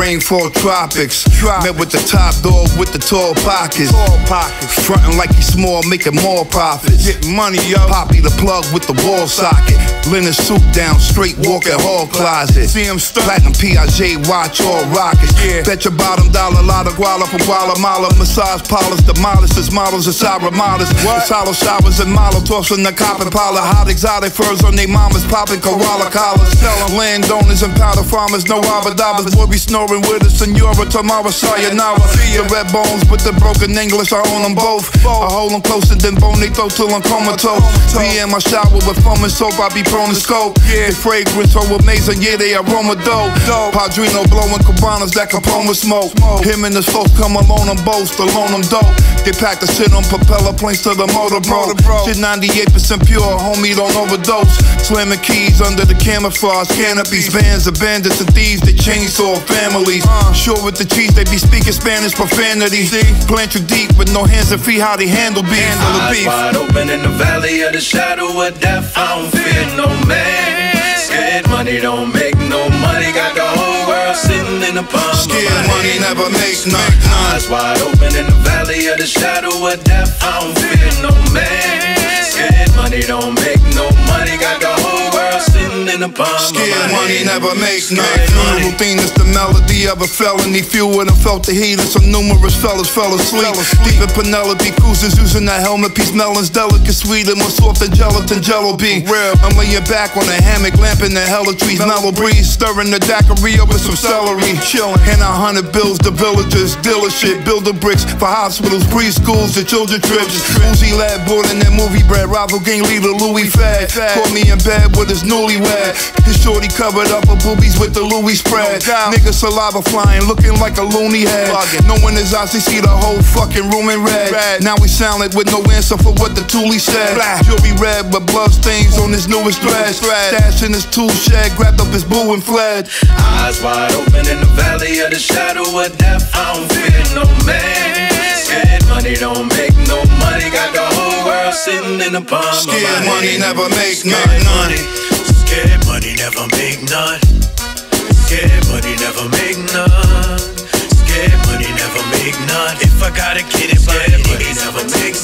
rainfall tropics. Met with the top dog with the tall pockets. Frontin' like he's small, making more profits. Getting money, yo. Poppy the plug with the wall socket. Linen suit down, straight walk at hall closet. See him Platinum Piaget watch all rockets. Yeah. Bet your bottom dollar, lot of guala for Guatemala. Massage polish, demolish his models of Sarah models. What? Hollow showers and Molotovs in the cop and Pala. Hot exotic furs on they mamas, popping koala collars. Selling landowners and powder farmers, no Boy be snoring with a senora, tomorrow, sayonara. The red bones with the broken English, I own them both. I hold them closer than bonito till I'm comatose. Be in my shower with foam and soap, I be prone to scope. Yeah, fragrance so amazing, yeah, they aroma dope. Padrino blowing cabanas that Capone with smoke. Him and his folks come alone and boast, alone I'm dope. They pack the shit on propeller planes to the motor bro. Shit 98% pure, homie, don't overdose. Slamming keys under the camouflage canopies. Bands of bandits and thieves, they chainsaw families. Uh, sure with the cheese, they be speaking Spanish profanity. Plant you deep with no hands and feet, how they handle beef. Handle Eyes beef. wide open in the valley of the shadow of death. I don't fear no man. Scared money don't make no money. Got the whole world sitting in the palm of Scared my money hand. never make none. none. Eyes wide open in the valley of the shadow of death. I don't fear no man. In the palm of my Scared money never makes none. Scared money. Funeral theme is the melody of a felony. Few of them felt the heat, and some numerous fellas fell asleep. Deep in Penelope Cruz's using that helmet piece. Melons delicate, sweet, and more soft than gelatin jello bean. Real. I'm laying back on a hammock, lamp in the hella trees. Mellow breeze, stirring the daiquiri over some celery. Chillin'. And a hundred bills to villagers, dealer shit, builder bricks for hospitals, preschools, and children trips. Uzi lad bought in that movie bread. Rival gang leader Louis Fad. Caught me in bed with his newlywed. His shorty covered up her boobies with the Louis spread. Nigga saliva flying, looking like a loony head. Knowing his eyes, he see the whole fucking room in red. Now we silent with no answer for what the toolie said. Jewelry red, but blood stains on his newest thread. Stash in his tool shed, grabbed up his boo and fled. Eyes wide open in the valley of the shadow of death. I don't fear no man. Scared money don't make no money. Got the whole world sitting in the palm of my money hand. never make Scared none. money. Money never make none. Scared money never make none. Scared money never make none. If I gotta get it, scared money never make